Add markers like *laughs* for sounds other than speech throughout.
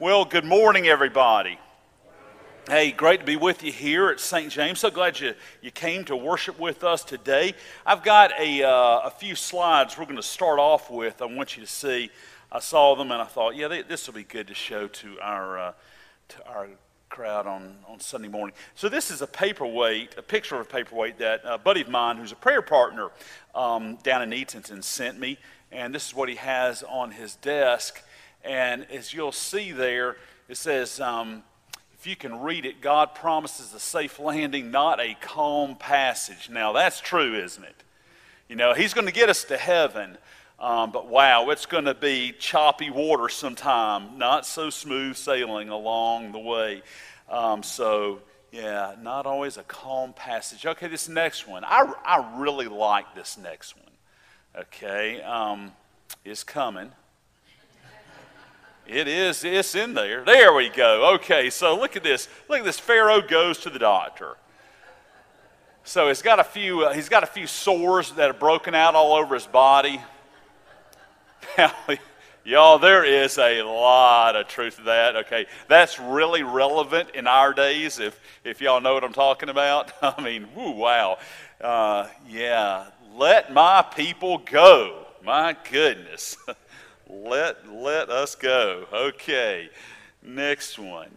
Well, good morning, everybody. Hey, great to be with you here at St. James. So glad you, you came to worship with us today. I've got a, uh, a few slides we're going to start off with. I want you to see. I saw them and I thought, yeah, this will be good to show to our, uh, to our crowd on, on Sunday morning. So, this is a paperweight, a picture of a paperweight that a buddy of mine who's a prayer partner um, down in Eatonton sent me. And this is what he has on his desk. And as you'll see there, it says, um, if you can read it, God promises a safe landing, not a calm passage. Now, that's true, isn't it? You know, He's going to get us to heaven, um, but wow, it's going to be choppy water sometime, not so smooth sailing along the way. Um, so, yeah, not always a calm passage. Okay, this next one. I, I really like this next one. Okay, um, it's coming. It is, it's in there. There we go. Okay, so look at this. Look at this. Pharaoh goes to the doctor. So he's got a few, uh, he's got a few sores that are broken out all over his body. *laughs* Now, y'all, there is a lot of truth to that. Okay, that's really relevant in our days. If if y'all know what I'm talking about, *laughs* I mean, woo, wow, uh, yeah. Let my people go. My goodness. *laughs* Let, let us go. Okay, next one.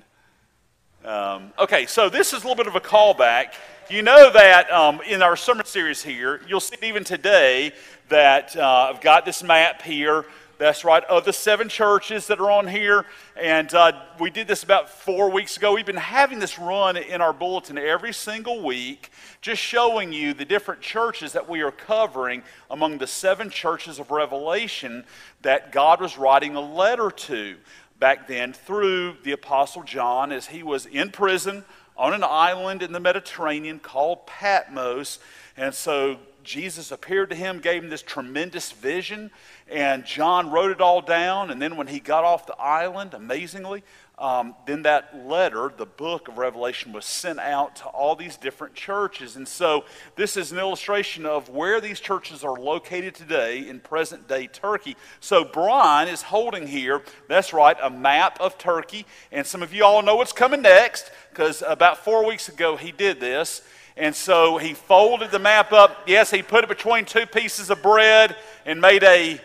Um, okay, so this is a little bit of a callback. You know that um, in our sermon series here, you'll see even today that uh, I've got this map here that's right, of the seven churches that are on here. And uh, we did this about four weeks ago. We've been having this run in our bulletin every single week, just showing you the different churches that we are covering among the seven churches of Revelation that God was writing a letter to back then through the Apostle John as he was in prison on an island in the Mediterranean called Patmos. And so Jesus appeared to him, gave him this tremendous vision, and John wrote it all down. And then when he got off the island, amazingly, um, then that letter, the book of Revelation, was sent out to all these different churches. And so this is an illustration of where these churches are located today in present day Turkey. So Brian is holding here, that's right, a map of Turkey. And some of you all know what's coming next because about four weeks ago he did this. And so he folded the map up. Yes, he put it between two pieces of bread and made a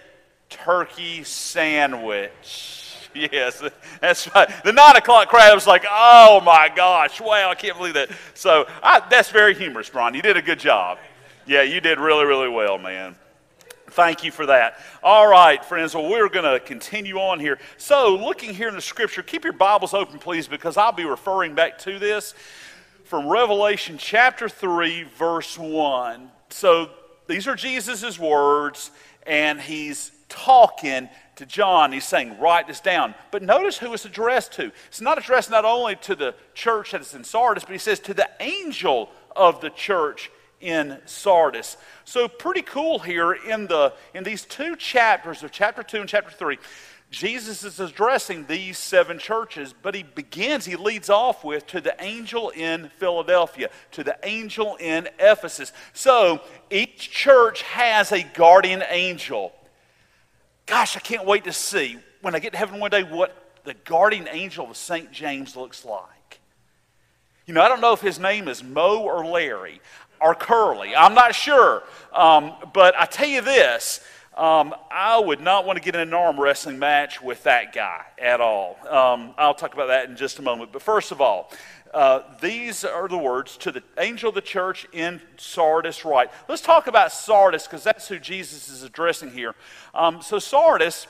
turkey sandwich. *laughs* Yes, that's right. The nine o'clock crowd was like, oh my gosh, wow, I can't believe that. So I, that's very humorous, Brian. You did a good job. Yeah, you did really, really well, man. Thank you for that. All right, friends, well, we're going to continue on here. So, looking here in the scripture, keep your Bibles open, please, because I'll be referring back to this from Revelation chapter 3, verse 1. So these are Jesus' words, and he's talking to John. He's saying, Write this down. But notice who it's addressed to. It's not addressed not only to the church that is in Sardis, but he says to the angel of the church in Sardis. So pretty cool here in the in these two chapters of chapter 2 and chapter 3. Jesus is addressing these seven churches, but he begins, he leads off with to the angel in Philadelphia, to the angel in Ephesus. So each church has a guardian angel. Gosh, I can't wait to see when I get to heaven one day what the guardian angel of St. James looks like. You know, I don't know if his name is Mo or Larry or Curly. I'm not sure. Um, but I tell you this um, I would not want to get in an arm wrestling match with that guy at all. Um, I'll talk about that in just a moment. But first of all, uh, these are the words to the angel of the church in Sardis, right? Let's talk about Sardis because that's who Jesus is addressing here. Um, so, Sardis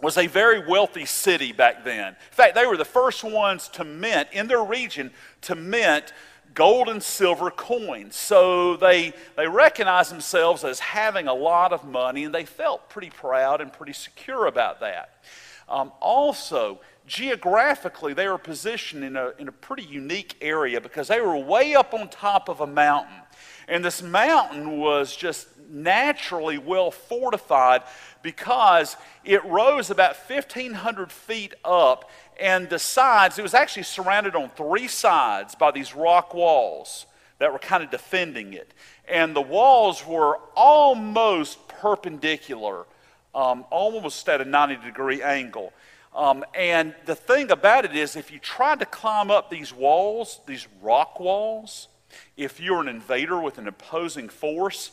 was a very wealthy city back then. In fact, they were the first ones to mint in their region to mint gold and silver coins. So they, they recognized themselves as having a lot of money, and they felt pretty proud and pretty secure about that. Um, also, geographically, they were positioned in a, in a pretty unique area because they were way up on top of a mountain. And this mountain was just naturally well fortified because it rose about 1,500 feet up and the sides, it was actually surrounded on three sides by these rock walls that were kind of defending it. And the walls were almost perpendicular, um, almost at a 90 degree angle. Um, and the thing about it is, if you tried to climb up these walls, these rock walls, if you're an invader with an opposing force,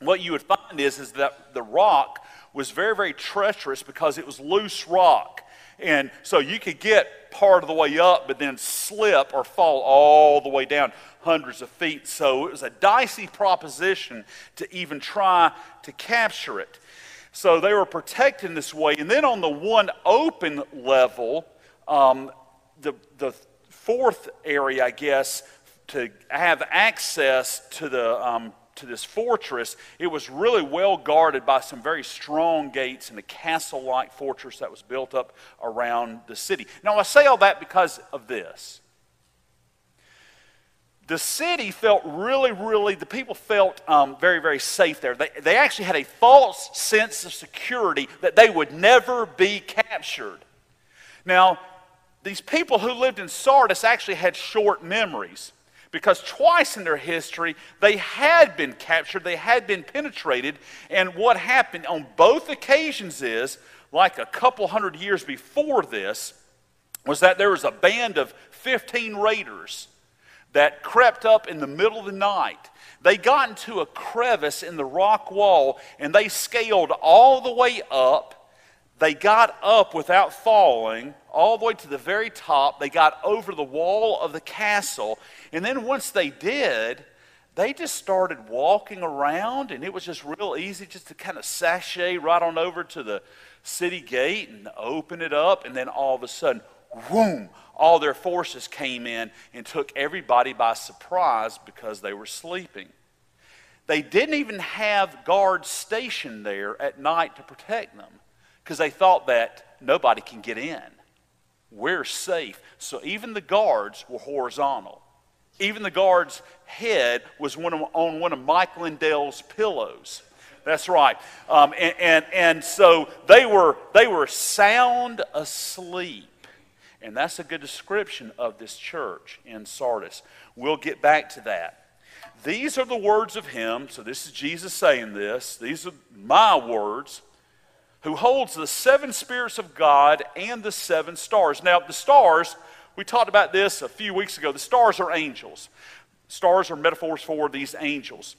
what you would find is, is that the rock was very, very treacherous because it was loose rock. And so you could get part of the way up, but then slip or fall all the way down hundreds of feet. So it was a dicey proposition to even try to capture it. So they were protected in this way. And then on the one open level, um, the, the fourth area, I guess, to have access to the um, to this fortress, it was really well guarded by some very strong gates and a castle like fortress that was built up around the city. Now, I say all that because of this the city felt really, really, the people felt um, very, very safe there. They, they actually had a false sense of security that they would never be captured. Now, these people who lived in Sardis actually had short memories because twice in their history they had been captured, they had been penetrated, and what happened on both occasions is, like a couple hundred years before this, was that there was a band of 15 raiders that crept up in the middle of the night. They got into a crevice in the rock wall and they scaled all the way up. They got up without falling all the way to the very top. They got over the wall of the castle. And then once they did, they just started walking around, and it was just real easy just to kind of sashay right on over to the city gate and open it up. And then all of a sudden, whoom, all their forces came in and took everybody by surprise because they were sleeping. They didn't even have guards stationed there at night to protect them because they thought that nobody can get in. We're safe. So even the guards were horizontal. Even the guard's head was one of, on one of Mike Lindell's pillows. That's right. Um, and, and, and so they were, they were sound asleep. And that's a good description of this church in Sardis. We'll get back to that. These are the words of him. So this is Jesus saying this. These are my words. Who holds the seven spirits of God and the seven stars. Now, the stars, we talked about this a few weeks ago. The stars are angels. Stars are metaphors for these angels.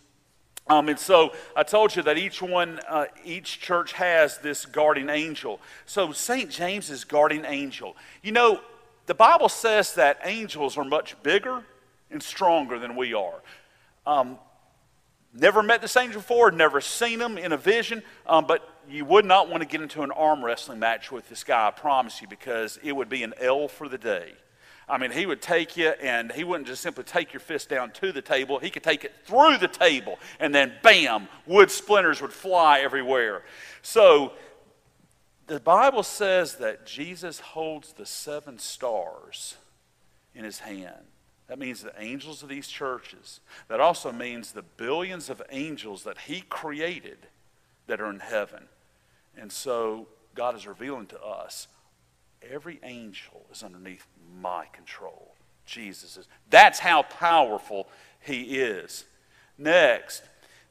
Um, and so I told you that each one, uh, each church has this guardian angel. So St. James is guardian angel. You know, the Bible says that angels are much bigger and stronger than we are. Um, never met this angel before, never seen him in a vision, um, but you would not want to get into an arm wrestling match with this guy, I promise you, because it would be an L for the day. I mean, he would take you and he wouldn't just simply take your fist down to the table. He could take it through the table and then bam, wood splinters would fly everywhere. So the Bible says that Jesus holds the seven stars in his hand. That means the angels of these churches. That also means the billions of angels that he created that are in heaven. And so God is revealing to us every angel is underneath my control. Jesus is. That's how powerful he is. Next,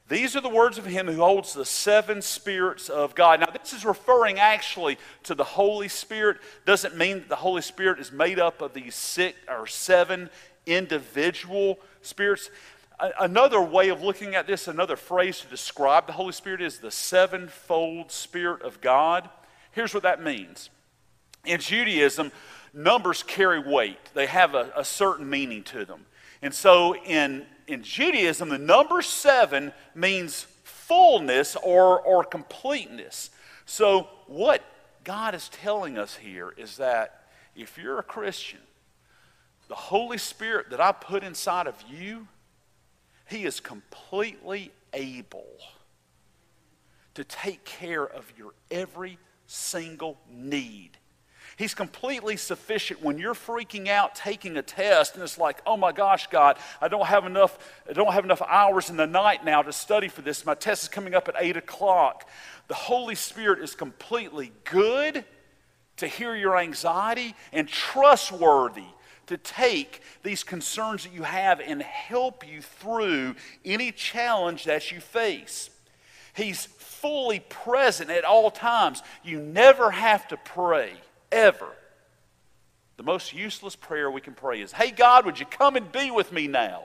these are the words of him who holds the seven spirits of God. Now, this is referring actually to the Holy Spirit. Doesn't mean that the Holy Spirit is made up of these six or seven individual spirits. Another way of looking at this, another phrase to describe the Holy Spirit is the sevenfold Spirit of God. Here's what that means. In Judaism, numbers carry weight, they have a, a certain meaning to them. And so in, in Judaism, the number seven means fullness or, or completeness. So, what God is telling us here is that if you're a Christian, the Holy Spirit that I put inside of you, He is completely able to take care of your every single need He's completely sufficient when you're freaking out taking a test and it's like, oh my gosh, God, I don't have enough, I don't have enough hours in the night now to study for this. My test is coming up at 8 o'clock. The Holy Spirit is completely good to hear your anxiety and trustworthy to take these concerns that you have and help you through any challenge that you face. He's fully present at all times. You never have to pray ever, the most useless prayer we can pray is, Hey, God, would you come and be with me now?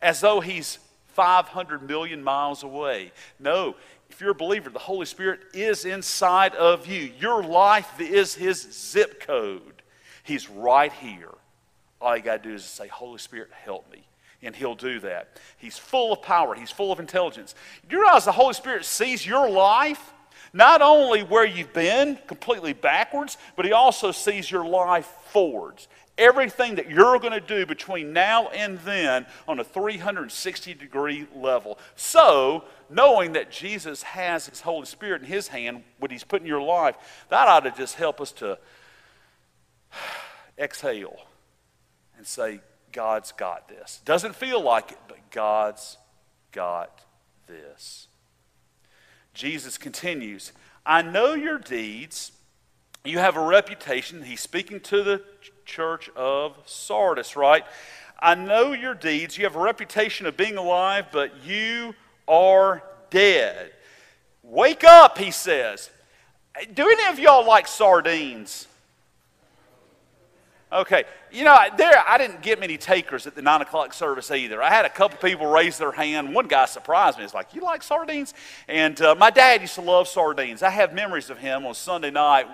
As though He's 500 million miles away. No, if you're a believer, the Holy Spirit is inside of you. Your life is His zip code. He's right here. All you got to do is say, Holy Spirit, help me. And He'll do that. He's full of power, He's full of intelligence. Do you realize the Holy Spirit sees your life? Not only where you've been, completely backwards, but He also sees your life forwards everything that you're going to do between now and then on a 360 degree level. So, knowing that Jesus has His Holy Spirit in His hand, what He's put in your life, that ought to just help us to exhale and say, God's got this. Doesn't feel like it, but God's got this. Jesus continues, I know your deeds. You have a reputation. He's speaking to the church of Sardis, right? I know your deeds. You have a reputation of being alive, but you are dead. Wake up, he says. Do any of y'all like sardines? Okay, you know, there I didn't get many takers at the nine o'clock service either. I had a couple people raise their hand. One guy surprised me. He's like, "You like sardines?" And uh, my dad used to love sardines. I have memories of him on Sunday night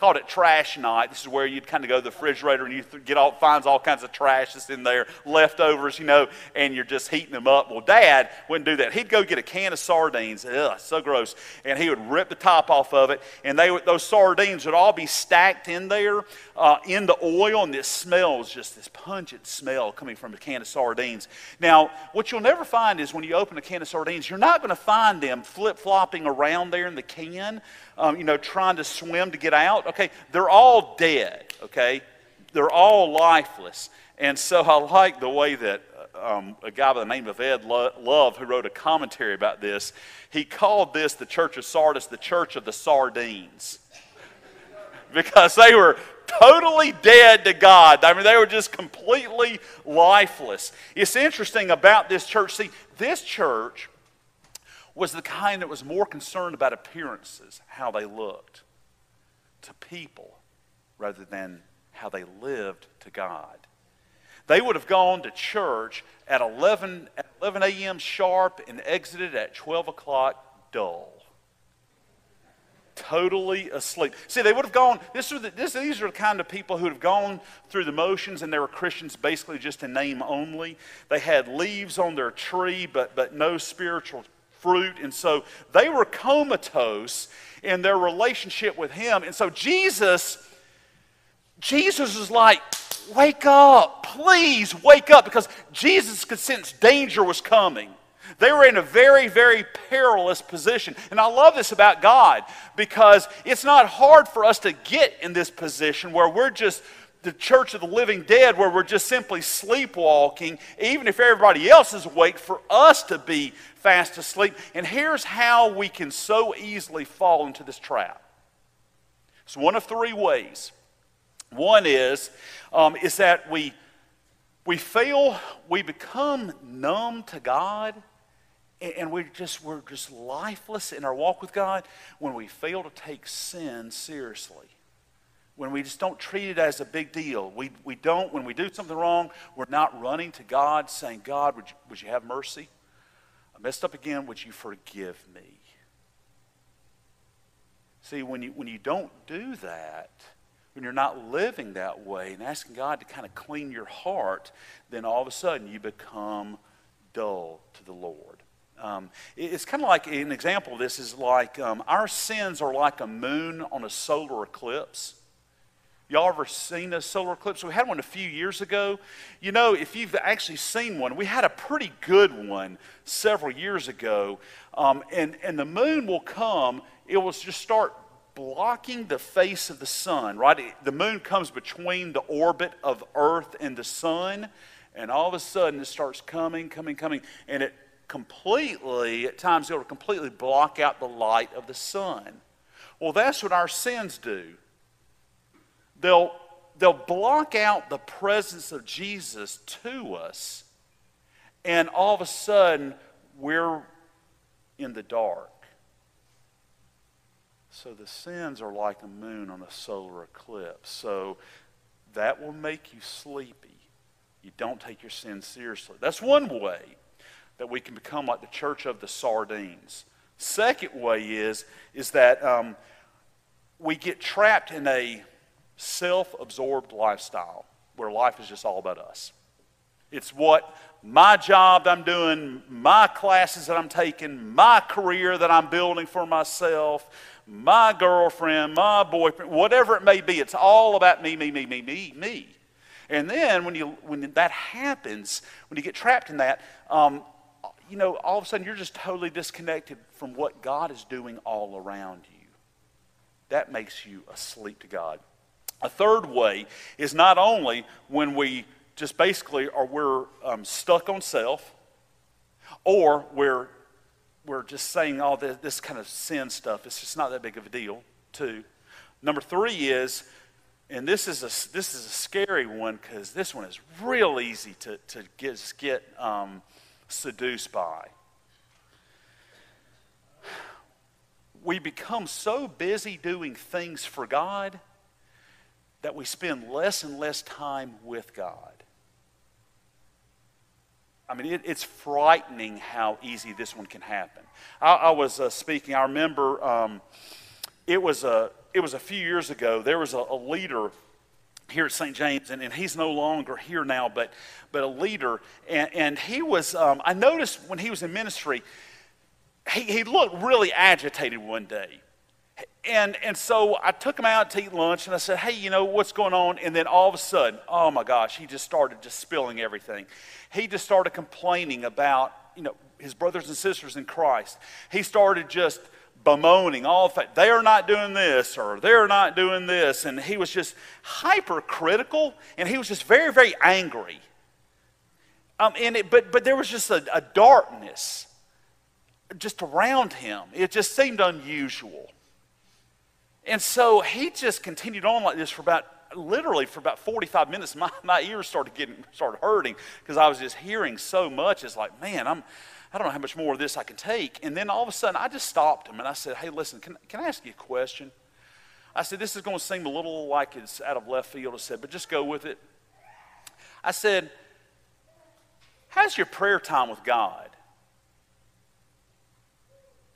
called it trash night. This is where you'd kind of go to the refrigerator and you get all finds all kinds of trash that's in there, leftovers, you know, and you're just heating them up. Well, Dad wouldn't do that. He'd go get a can of sardines. Ugh, so gross. And he would rip the top off of it, and they would, those sardines would all be stacked in there uh, in the oil, and this smells just this pungent smell coming from a can of sardines. Now, what you'll never find is when you open a can of sardines, you're not going to find them flip flopping around there in the can um, you know, trying to swim to get out. Okay, they're all dead. Okay, they're all lifeless. And so I like the way that um, a guy by the name of Ed Love, who wrote a commentary about this, he called this the Church of Sardis the Church of the Sardines. *laughs* because they were totally dead to God. I mean, they were just completely lifeless. It's interesting about this church. See, this church was the kind that was more concerned about appearances, how they looked to people, rather than how they lived to God. They would have gone to church at 11, at 11 a.m. sharp and exited at 12 o'clock dull. Totally asleep. See, they would have gone, this are the, this, these are the kind of people who would have gone through the motions and they were Christians basically just in name only. They had leaves on their tree, but, but no spiritual fruit. And so they were comatose in their relationship with him. And so Jesus, Jesus is like, wake up, please wake up, because Jesus could sense danger was coming. They were in a very, very perilous position. And I love this about God because it's not hard for us to get in this position where we're just the church of the living dead, where we're just simply sleepwalking, even if everybody else is awake, for us to be fast asleep. And here's how we can so easily fall into this trap. It's one of three ways. One is, um, is that we, we fail, we become numb to God, and we just, we're just lifeless in our walk with God when we fail to take sin seriously when we just don't treat it as a big deal. We, we don't, when we do something wrong, we're not running to God saying, God, would you, would you have mercy? I messed up again. Would you forgive me? See, when you, when you don't do that, when you're not living that way and asking God to kind of clean your heart, then all of a sudden you become dull to the Lord. Um, it's kind of like an example of this is like um, our sins are like a moon on a solar eclipse. Y'all ever seen a solar eclipse? We had one a few years ago. You know, if you've actually seen one, we had a pretty good one several years ago. Um, and, and the moon will come, it will just start blocking the face of the sun, right? The moon comes between the orbit of Earth and the sun, and all of a sudden it starts coming, coming, coming, and it completely, at times, it will completely block out the light of the sun. Well, that's what our sins do they'll, they'll block out the presence of Jesus to us, and all of a sudden, we're in the dark. So the sins are like a moon on a solar eclipse. So that will make you sleepy. You don't take your sins seriously. That's one way that we can become like the church of the sardines. Second way is, is that um, we get trapped in a self absorbed lifestyle where life is just all about us. It's what my job that I'm doing, my classes that I'm taking, my career that I'm building for myself, my girlfriend, my boyfriend, whatever it may be. It's all about me, me, me, me, me, me. And then when, you, when that happens, when you get trapped in that, um, you know, all of a sudden you're just totally disconnected from what God is doing all around you. That makes you asleep to God. A third way is not only when we just basically are we're um, stuck on self, or we're we're just saying all this, this kind of sin stuff. It's just not that big of a deal. Too. Number three is, and this is a this is a scary one because this one is real easy to to get get um, seduced by. We become so busy doing things for God that we spend less and less time with God. I mean, it, it's frightening how easy this one can happen. I, I was uh, speaking, I remember um, it, was a, it was a few years ago. There was a, a leader here at St. James, and, and, he's no longer here now, but, but a leader. And, and he was, um, I noticed when he was in ministry, he, he looked really agitated one day. And, and so I took him out to eat lunch and I said, hey, you know, what's going on? And then all of a sudden, oh my gosh, he just started just spilling everything. He just started complaining about, you know, his brothers and sisters in Christ. He started just bemoaning all the fact they are not doing this or they're not doing this. And he was just hypercritical and he was just very, very angry. Um, and it, but, but there was just a, a darkness just around him. It just seemed unusual. And so he just continued on like this for about literally for about 45 minutes. My, my ears started getting started hurting because i was just hearing so much. It's like man i'm i don't know how much more of this i can take. And then all of a sudden i just stopped him and i said hey listen can, can i ask you a question? I said this is going to seem a little like it's out of left field i said but just go with it. I said how's your prayer time with god?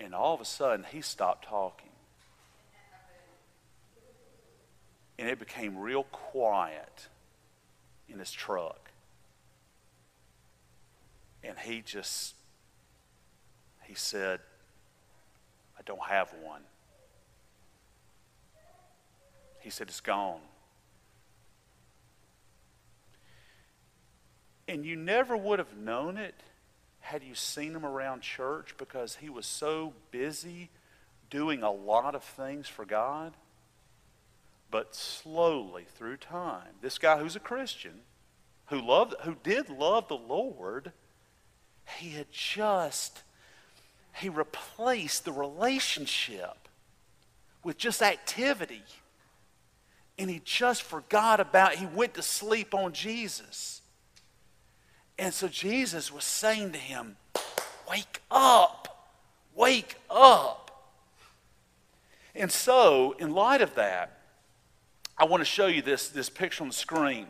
And all of a sudden he stopped talking and it became real quiet in his truck. And he just, he said, I don't have one. He said, It's gone. And you never would have known it had you seen him around church because he was so busy doing a lot of things for God. But slowly through time, this guy who's a Christian, who loved, who did love the Lord, he had just, he replaced the relationship with just activity. And he just forgot about, he went to sleep on Jesus. And so Jesus was saying to him, Wake up, wake up. And so, in light of that, I want to show you this, this picture on the screen.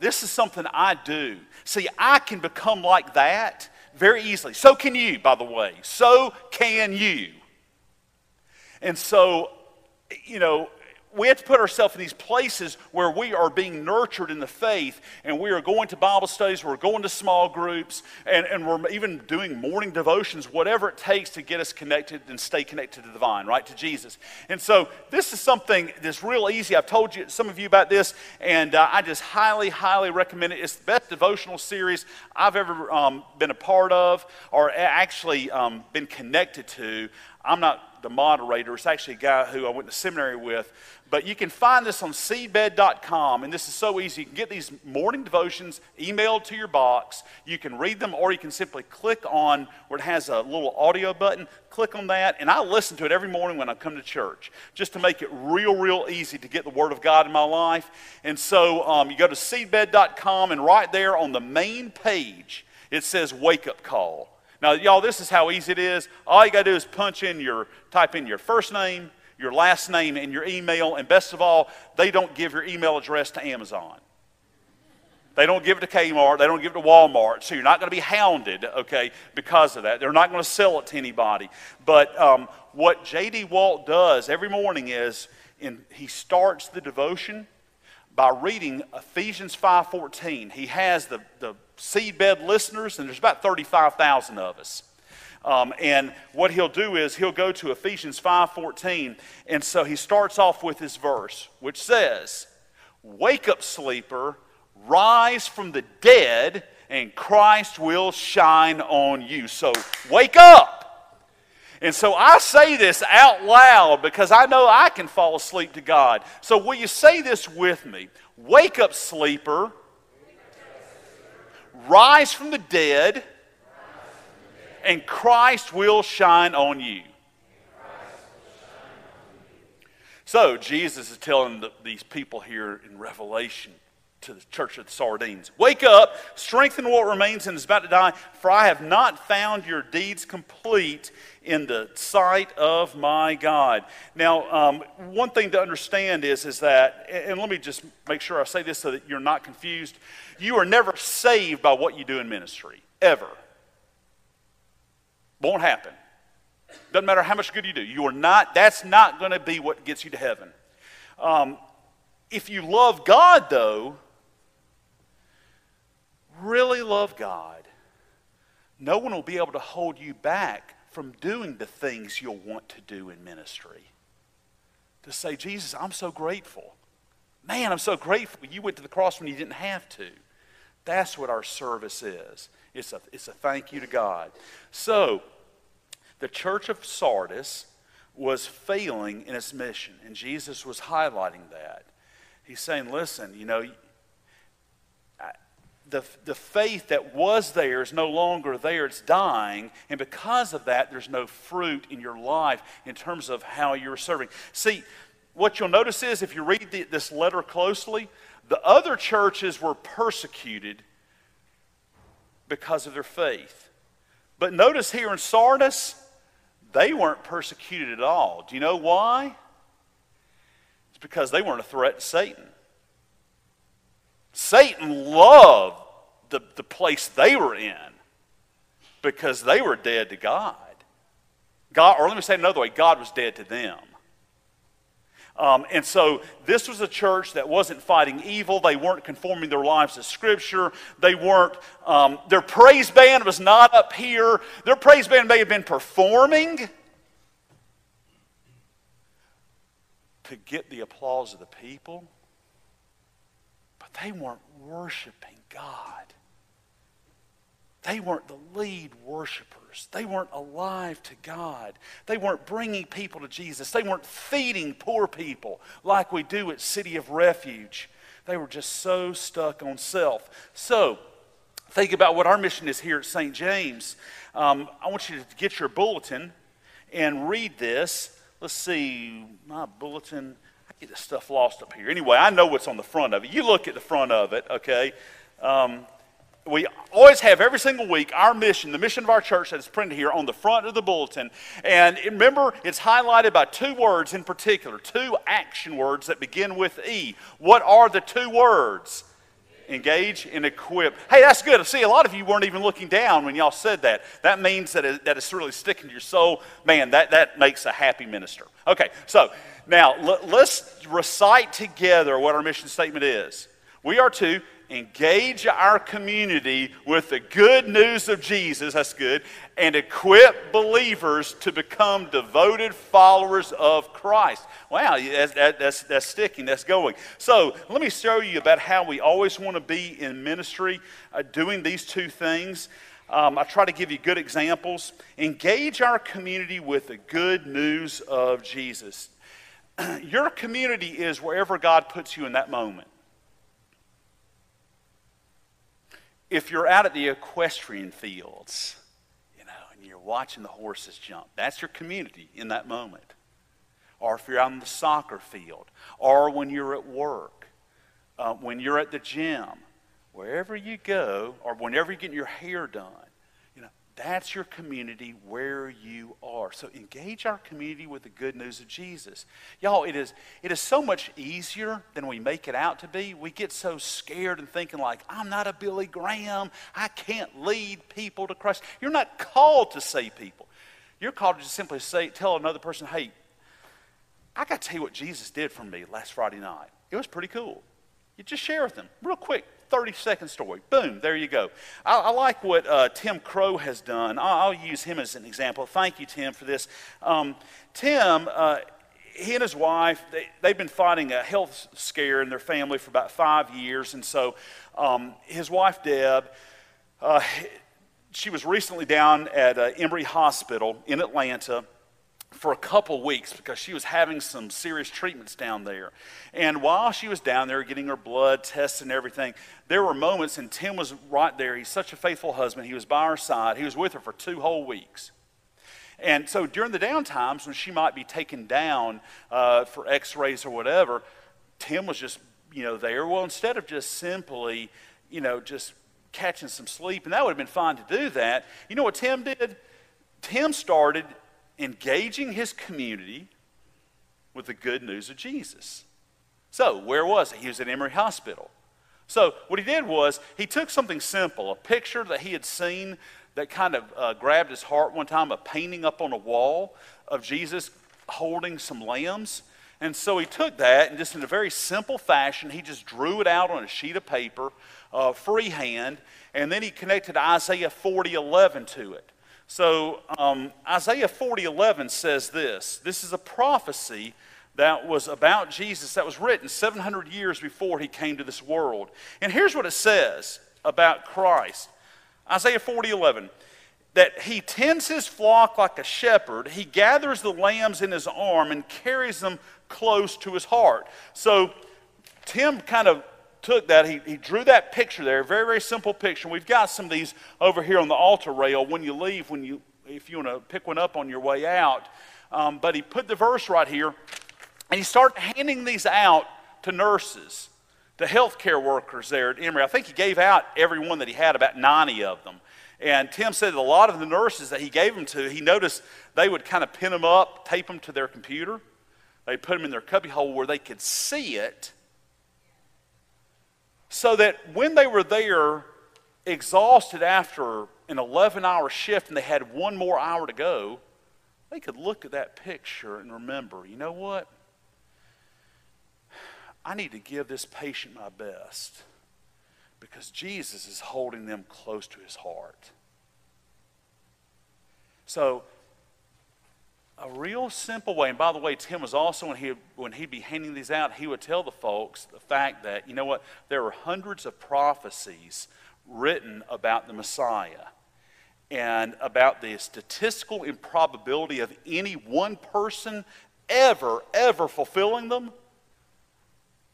This is something I do. See, I can become like that very easily. So can you, by the way. So can you. And so, you know, we have to put ourselves in these places where we are being nurtured in the faith and we are going to Bible studies, we're going to small groups, and, and we're even doing morning devotions, whatever it takes to get us connected and stay connected to the vine, right, to Jesus. And so this is something that's real easy. I've told you, some of you about this, and uh, I just highly, highly recommend it. It's the best devotional series I've ever um, been a part of or actually um, been connected to. I'm not the moderator, it's actually a guy who I went to seminary with. But you can find this on seedbed.com, and this is so easy. You can get these morning devotions emailed to your box. You can read them, or you can simply click on where it has a little audio button. Click on that, and I listen to it every morning when I come to church, just to make it real, real easy to get the Word of God in my life. And so um, you go to seedbed.com, and right there on the main page, it says Wake Up Call. Now, y'all, this is how easy it is. All you got to do is punch in your, type in your first name, your last name, and your email. And best of all, they don't give your email address to Amazon. They don't give it to Kmart. They don't give it to Walmart. So you're not going to be hounded, okay, because of that. They're not going to sell it to anybody. But um, what J.D. Walt does every morning is in, he starts the devotion by reading Ephesians 5.14. He has the, the seedbed listeners, and there's about 35,000 of us. Um, and what he'll do is he'll go to Ephesians 5.14, and so he starts off with this verse, which says, Wake up, sleeper, rise from the dead, and Christ will shine on you. So wake up. And so I say this out loud because I know I can fall asleep to God. So will you say this with me? Wake up, sleeper. Rise from the dead, and Christ will shine on you. So Jesus is telling the, these people here in Revelation to the church of the Sardines. Wake up, strengthen what remains and is about to die, for I have not found your deeds complete in the sight of my God. Now, um, one thing to understand is, is that, and let me just make sure I say this so that you're not confused. You are never saved by what you do in ministry, ever. Won't happen. Doesn't matter how much good you do. You are not, that's not going to be what gets you to heaven. Um, if you love God, though, really love God, no one will be able to hold you back from doing the things you'll want to do in ministry. To say, Jesus, I'm so grateful. Man, I'm so grateful you went to the cross when you didn't have to. That's what our service is. It's a, it's a thank you to God. So, the church of Sardis was failing in its mission, and Jesus was highlighting that. He's saying, listen, you know, the, the faith that was there is no longer there, it's dying. And because of that, there's no fruit in your life in terms of how you're serving. See, what you'll notice is if you read the, this letter closely, the other churches were persecuted because of their faith. But notice here in Sardis, they weren't persecuted at all. Do you know why? It's because they weren't a threat to Satan. Satan loved the, the place they were in because they were dead to God. God, or let me say it another way, God was dead to them. Um, and so this was a church that wasn't fighting evil. They weren't conforming their lives to Scripture. They weren't, um, their praise band was not up here. Their praise band may have been performing to get the applause of the people, but they weren't worshiping God. They weren't the lead worshipers. They weren't alive to God. They weren't bringing people to Jesus. They weren't feeding poor people like we do at City of Refuge. They were just so stuck on self. So, think about what our mission is here at St. James. Um, I want you to get your bulletin and read this. Let's see, my bulletin. I get this stuff lost up here. Anyway, I know what's on the front of it. You look at the front of it, okay? Um, we always have every single week our mission, the mission of our church that is printed here on the front of the bulletin. And remember, it's highlighted by two words in particular, two action words that begin with E. What are the two words? Engage and equip. Hey, that's good. I See, a lot of you weren't even looking down when y'all said that. That means that, it, that it's really sticking to your soul. Man, that, that makes a happy minister. Okay, so now let's recite together what our mission statement is. We are to engage our community with the good news of Jesus, that's good, and equip believers to become devoted followers of Christ. Wow, that's, that's, that's sticking, that's going. So let me show you about how we always want to be in ministry uh, doing these two things. Um, I try to give you good examples. Engage our community with the good news of Jesus. *clears throat* Your community is wherever God puts you in that moment. If you're out at the equestrian fields, you know, and you're watching the horses jump, that's your community in that moment. Or if you're out on the soccer field, or when you're at work, uh, when you're at the gym, wherever you go, or whenever you're getting your hair done, you That's your community where you are. So engage our community with the good news of Jesus. Y'all, it is, it is so much easier than we make it out to be. We get so scared and thinking like, I'm not a Billy Graham. I can't lead people to Christ. You're not called to save people. You're called to just simply say, tell another person, hey, I got to tell you what Jesus did for me last Friday night. It was pretty cool. You just share with them real quick. 30 second story. Boom, there you go. I, I like what uh, Tim Crow has done. I'll, I'll, use him as an example. Thank you, Tim, for this. Um, Tim, uh, he and his wife, they, they've been fighting a health scare in their family for about five years. And so um, his wife, Deb, uh, she was recently down at uh, Emory Hospital in Atlanta for a couple weeks because she was having some serious treatments down there. And while she was down there getting her blood tested and everything, there were moments, and Tim was right there. He's such a faithful husband. He was by her side, he was with her for two whole weeks. And so during the down times when she might be taken down uh, for x rays or whatever, Tim was just, you know, there. Well, instead of just simply, you know, just catching some sleep, and that would have been fine to do that, you know what Tim did? Tim started engaging his community with the good news of Jesus. So, where was he? He was at Emory Hospital. So, what he did was he took something simple, a picture that he had seen that kind of uh, grabbed his heart one time, a painting up on a wall of Jesus holding some lambs. And so he took that and just in a very simple fashion, he just drew it out on a sheet of paper, uh, freehand, and then he connected Isaiah 40 11 to it. So um, Isaiah 40 11 says this this is a prophecy that was about Jesus that was written 700 years before he came to this world. And here's what it says about Christ Isaiah 40 11 that he tends his flock like a shepherd. He gathers the lambs in his arm and carries them close to his heart. So Tim kind of took that, he, he drew that picture there, very, very simple picture. We've got some of these over here on the altar rail when you leave, when you, if you want to pick one up on your way out. Um, but he put the verse right here, and he started handing these out to nurses, to healthcare workers there at Emory. I think he gave out every one that he had, about 90 of them. And Tim said that a lot of the nurses that he gave them to, he noticed they would kind of pin them up, tape them to their computer. They'd put them in their cubbyhole where they could see it so that when they were there, exhausted after an 11 hour shift and they had one more hour to go, they could look at that picture and remember, you know what? I need to give this patient my best because Jesus is holding them close to his heart. So a real simple way. And by the way, Tim was also, when, he, when he'd be handing these out, he would tell the folks the fact that, you know what, there are hundreds of prophecies written about the Messiah and about the statistical improbability of any one person ever, ever fulfilling them.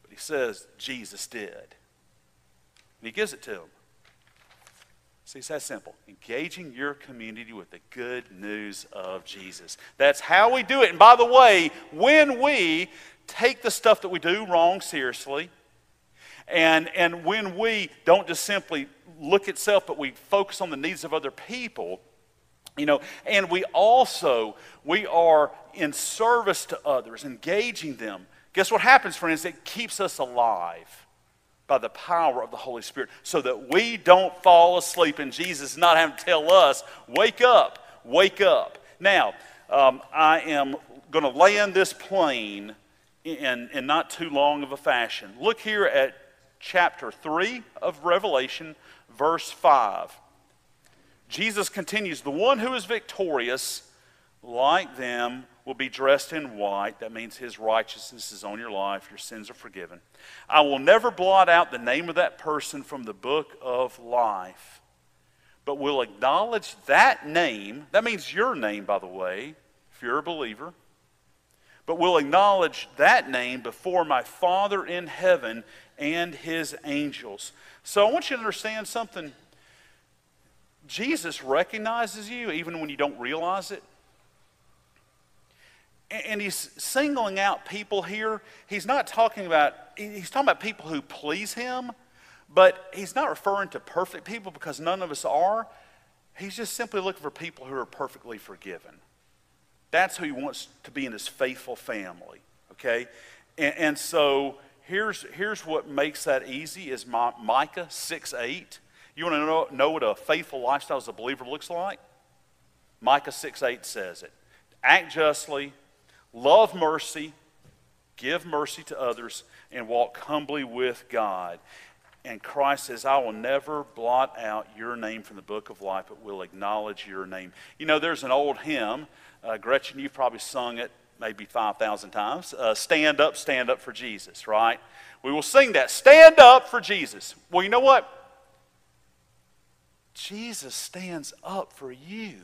But he says Jesus did. And he gives it to them. See, it's that simple. Engaging your community with the good news of Jesus. That's how we do it. And by the way, when we take the stuff that we do wrong seriously, and, and when we don't just simply look at self, but we focus on the needs of other people, you know, and we also, we are in service to others, engaging them. Guess what happens, friends? It keeps us alive by the power of the Holy Spirit so that we don't fall asleep and Jesus not having to tell us, wake up, wake up. Now, um, I am going to land this plane in, in not too long of a fashion. Look here at chapter 3 of Revelation, verse 5. Jesus continues, The one who is victorious, like them, will be dressed in white. That means his righteousness is on your life. Your sins are forgiven. I will never blot out the name of that person from the book of life, but will acknowledge that name. That means your name, by the way, if you're a believer. But will acknowledge that name before my Father in heaven and his angels. So I want you to understand something. Jesus recognizes you even when you don't realize it. And he's singling out people here. He's not talking about, he's talking about people who please him, but he's not referring to perfect people because none of us are. He's just simply looking for people who are perfectly forgiven. That's who he wants to be in his faithful family, okay? And, and so here's, here's what makes that easy is my, Micah 6 8. You want to know, know what a faithful lifestyle as a believer looks like? Micah 6 8 says it. Act justly, love mercy, give mercy to others, and walk humbly with God. And Christ says, I will never blot out your name from the book of life, but will acknowledge your name. You know, there's an old hymn. Uh, Gretchen, you've probably sung it maybe 5,000 times. Uh, stand up, stand up for Jesus, right? We will sing that. Stand up for Jesus. Well, you know what? Jesus stands up for you.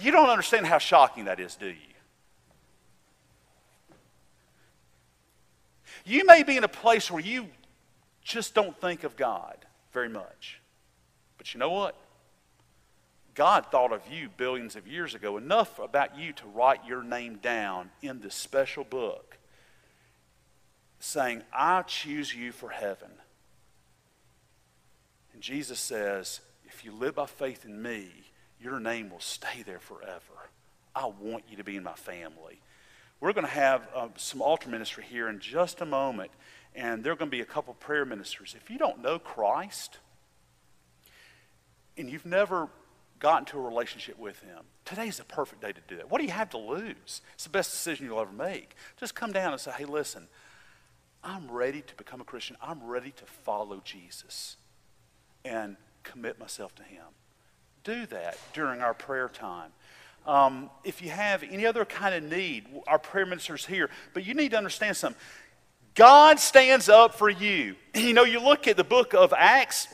You don't understand how shocking that is, do you? You may be in a place where you just don't think of God very much. But you know what? God thought of you billions of years ago, enough about you to write your name down in this special book, saying, I choose you for heaven. And Jesus says, if you live by faith in me, your name will stay there forever. I want you to be in my family. We're going to have uh, some altar ministry here in just a moment, and there are going to be a couple prayer ministers. If you don't know Christ and you've never gotten to a relationship with Him, today's the perfect day to do that. What do you have to lose? It's the best decision you'll ever make. Just come down and say, hey, listen, I'm ready to become a Christian. I'm ready to follow Jesus and commit myself to Him. Do that during our prayer time. Um, if you have any other kind of need, our prayer ministers here, but you need to understand something. God stands up for you. You know, you look at the book of Acts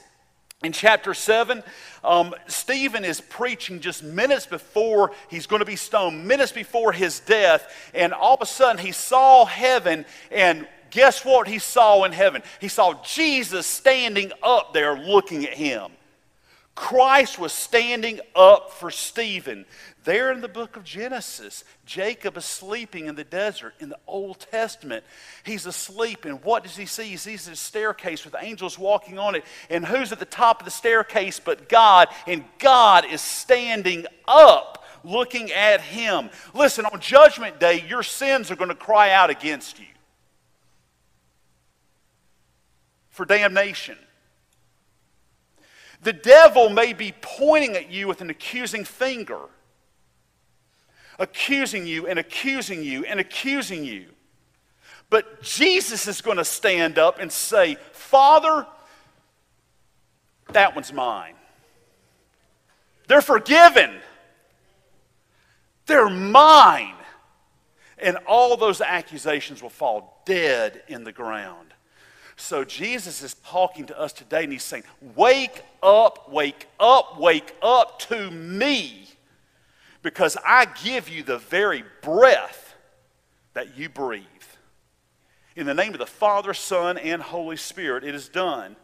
in chapter 7, um, Stephen is preaching just minutes before he's going to be stoned, minutes before his death, and all of a sudden he saw heaven, and guess what he saw in heaven? He saw Jesus standing up there looking at him. Christ was standing up for Stephen. There in the book of Genesis, Jacob is sleeping in the desert in the Old Testament. He's asleep, and what does he see? He sees a staircase with angels walking on it. And who's at the top of the staircase but God? And God is standing up looking at him. Listen, on Judgment Day, your sins are going to cry out against you for damnation. The devil may be pointing at you with an accusing finger accusing you and accusing you and accusing you. But Jesus is going to stand up and say, Father, that one's mine. They're forgiven. They're mine. And all those accusations will fall dead in the ground. So Jesus is talking to us today and he's saying, Wake up, wake up, wake up to me because I give you the very breath that you breathe. In the name of the Father, Son, and Holy Spirit, it is done.